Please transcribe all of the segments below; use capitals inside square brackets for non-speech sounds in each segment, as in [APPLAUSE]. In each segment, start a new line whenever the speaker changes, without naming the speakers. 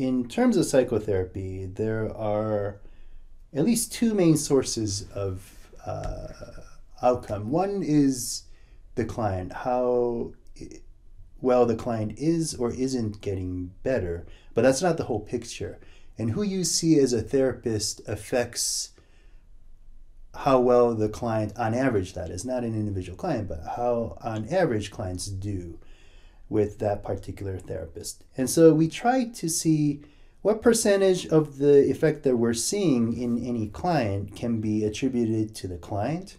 in terms of psychotherapy, there are at least two main sources of uh, outcome. One is the client, how well the client is or isn't getting better, but that's not the whole picture. And who you see as a therapist affects how well the client, on average, that is not an individual client, but how on average clients do with that particular therapist. And so we try to see what percentage of the effect that we're seeing in any client can be attributed to the client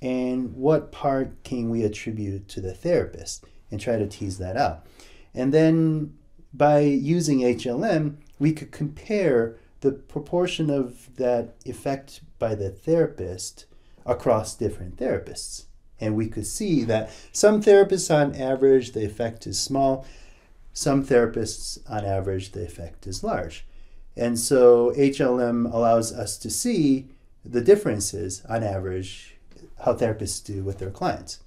and what part can we attribute to the therapist and try to tease that out. And then by using HLM, we could compare the proportion of that effect by the therapist across different therapists. And we could see that some therapists, on average, the effect is small. Some therapists, on average, the effect is large. And so HLM allows us to see the differences, on average, how therapists do with their clients.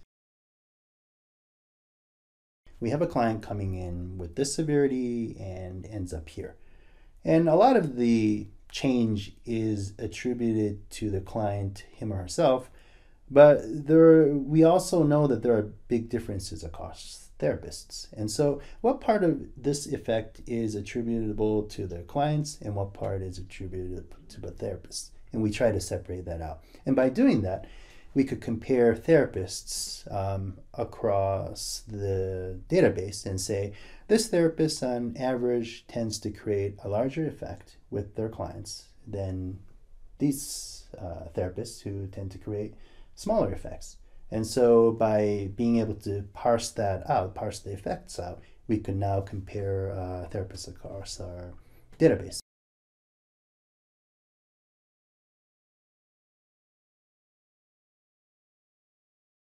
We have a client coming in with this severity and ends up here. And a lot of the change is attributed to the client, him or herself, but there we also know that there are big differences across therapists. And so what part of this effect is attributable to the clients and what part is attributed to the therapist? And we try to separate that out. And by doing that, we could compare therapists um, across the database and say this therapist on average tends to create a larger effect with their clients than these uh, therapists who tend to create smaller effects. And so by being able to parse that out, parse the effects out, we can now compare uh, therapists across our database.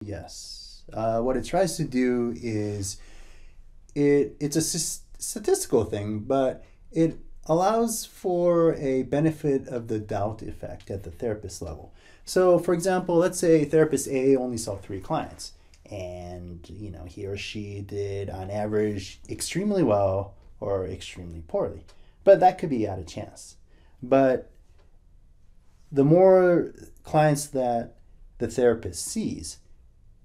Yes. Uh, what it tries to do is it it's a statistical thing, but it allows for a benefit of the doubt effect at the therapist level. So, for example, let's say therapist A only saw three clients, and you know he or she did on average extremely well or extremely poorly, but that could be out of chance. But the more clients that the therapist sees,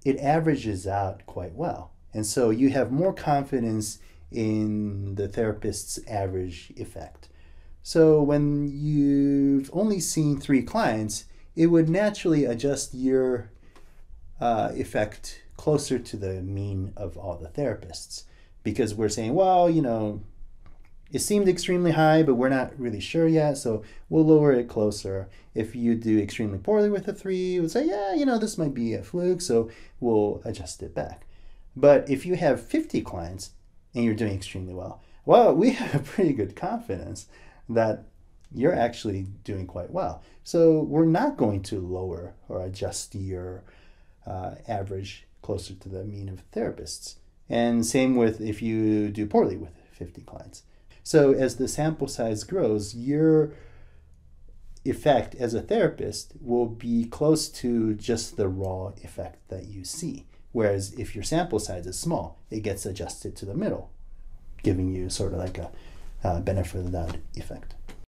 it averages out quite well. And so you have more confidence in the therapist's average effect. So when you've only seen three clients, it would naturally adjust your uh, effect closer to the mean of all the therapists because we're saying, well, you know, it seemed extremely high, but we're not really sure yet, so we'll lower it closer. If you do extremely poorly with a three, we'll say, yeah, you know, this might be a fluke, so we'll adjust it back. But if you have 50 clients and you're doing extremely well, well, we [LAUGHS] have pretty good confidence that you're actually doing quite well. So we're not going to lower or adjust your uh, average closer to the mean of therapists. And same with if you do poorly with 50 clients. So as the sample size grows, your effect as a therapist will be close to just the raw effect that you see. Whereas if your sample size is small, it gets adjusted to the middle, giving you sort of like a uh, benefit of that effect.